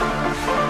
Música